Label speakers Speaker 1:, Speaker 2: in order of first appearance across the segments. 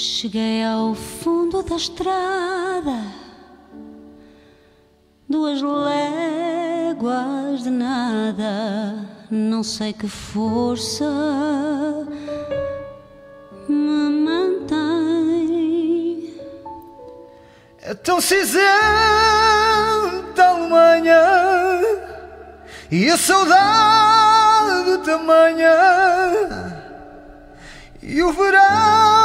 Speaker 1: Cheguei ao fundo da estrada, duas léguas de nada, não sei que força me mantém.
Speaker 2: É tão cinzenta a Alemanha e a saudade tamanha e o verão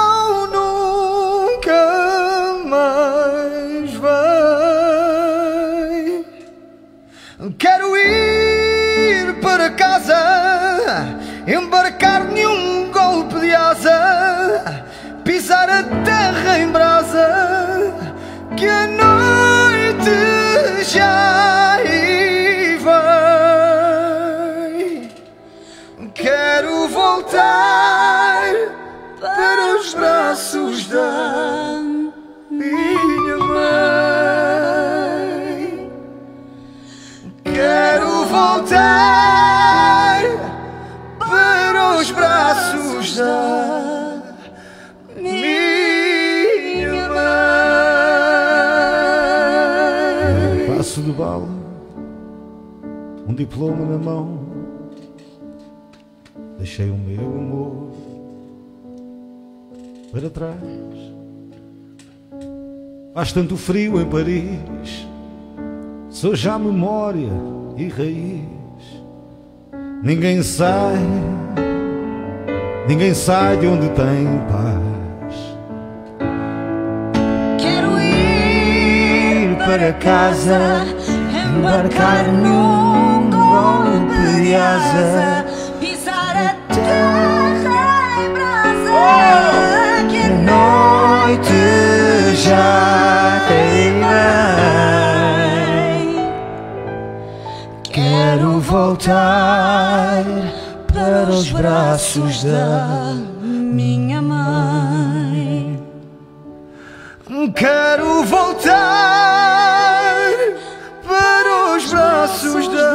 Speaker 2: embarcar nenhum golpe de asa, pisar a terra em brasa, que a noite já vem. Quero voltar para os braços da minha mãe. Quero voltar
Speaker 3: um diploma na mão. Deixei o meu amor para trás. Faz tanto frio em Paris, sou já memória e raiz. Ninguém sai, ninguém sai de onde tem paz.
Speaker 1: Quero ir para casa, embarcar num asa, pisar a terra em brasa, que a noite já tem bem. Quero voltar para os braços da minha mãe.
Speaker 2: Quero voltar para os braços da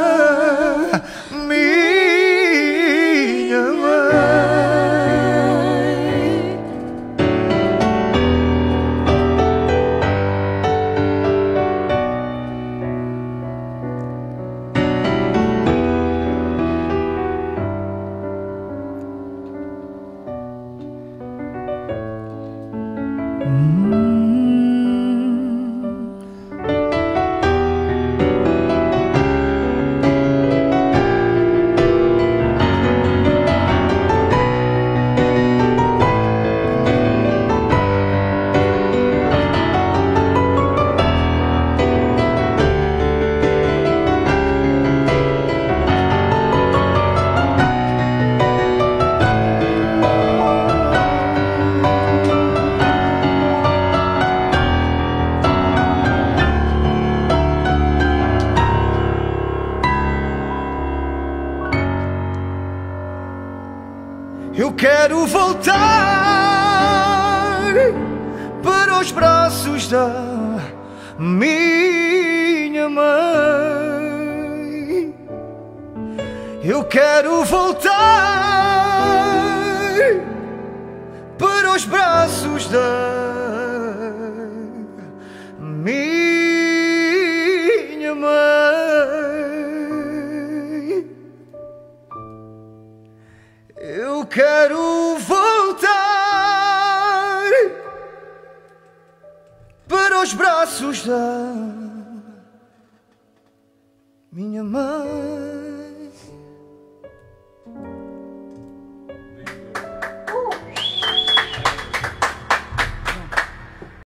Speaker 2: Eu quero voltar para os braços da minha mãe. Eu quero voltar para os braços da quero voltar para os braços da minha mãe.